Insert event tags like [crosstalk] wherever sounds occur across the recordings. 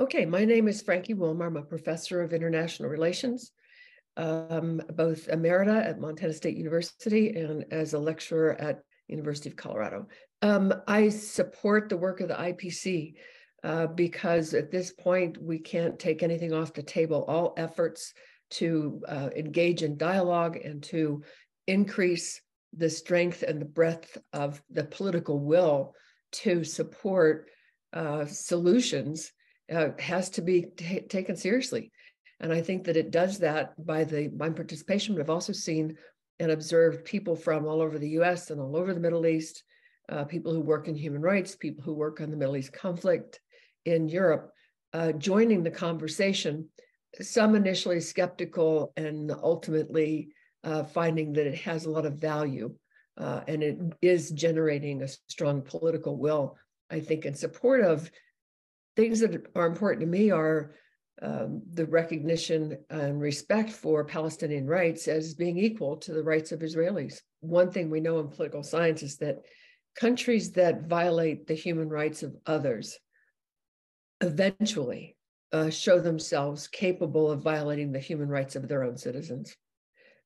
Okay, my name is Franke Wilmer. I'm a professor of international relations, um, both emerita at Montana State University and as a lecturer at University of Colorado. Um, I support the work of the IPC uh, because at this point we can't take anything off the table. All efforts to uh, engage in dialogue and to increase the strength and the breadth of the political will to support uh, solutions uh, has to be t- taken seriously. And I think that it does that by the my participation, but I've also seen and observed people from all over the US and all over the Middle East, uh, people who work in human rights, people who work on the Middle East conflict in Europe, uh, joining the conversation, some initially skeptical and ultimately uh, finding that it has a lot of value uh, and it is generating a strong political will, I think, in support of things that are important to me are um, the recognition and respect for Palestinian rights as being equal to the rights of Israelis. One thing we know in political science is that countries that violate the human rights of others eventually uh, show themselves capable of violating the human rights of their own citizens.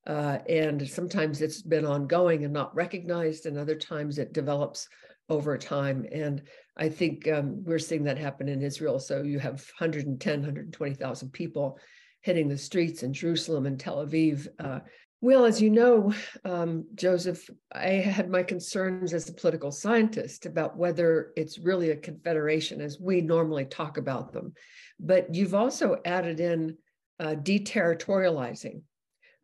Uh, and sometimes it's been ongoing and not recognized, and other times it develops over time. And I think um, we're seeing that happen in Israel. So you have 110, 120,000 people hitting the streets in Jerusalem and Tel Aviv. Uh, well, as you know, um, Josef, I had my concerns as a political scientist about whether it's really a confederation as we normally talk about them. But you've also added in uh, deterritorializing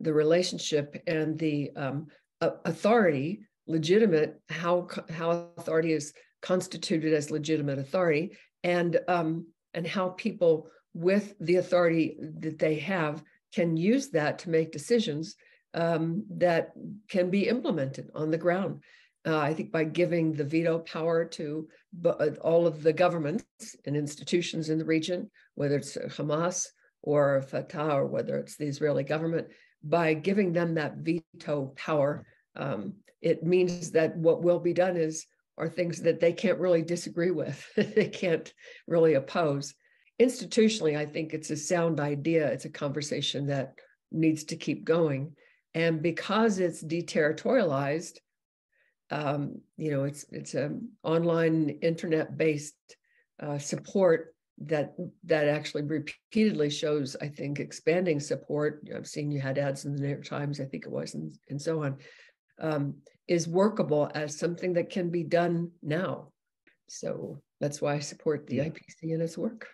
the relationship and the um, authority legitimate, how, how authority is constituted as legitimate authority, and, um, and how people with the authority that they have can use that to make decisions um, that can be implemented on the ground. Uh, I think by giving the veto power to uh, all of the governments and institutions in the region, whether it's Hamas or Fatah or whether it's the Israeli government, by giving them that veto power, um, it means that what will be done is are things that they can't really disagree with, [laughs] they can't really oppose. Institutionally, I think it's a sound idea. It's a conversation that needs to keep going. And because it's deterritorialized, um, you know, it's it's an online internet-based uh, support that that actually repeatedly shows, I think, expanding support. I've seen you had ads in the New York Times, I think it was, and, and so on um, is workable as something that can be done now. So that's why I support the IPC and its work.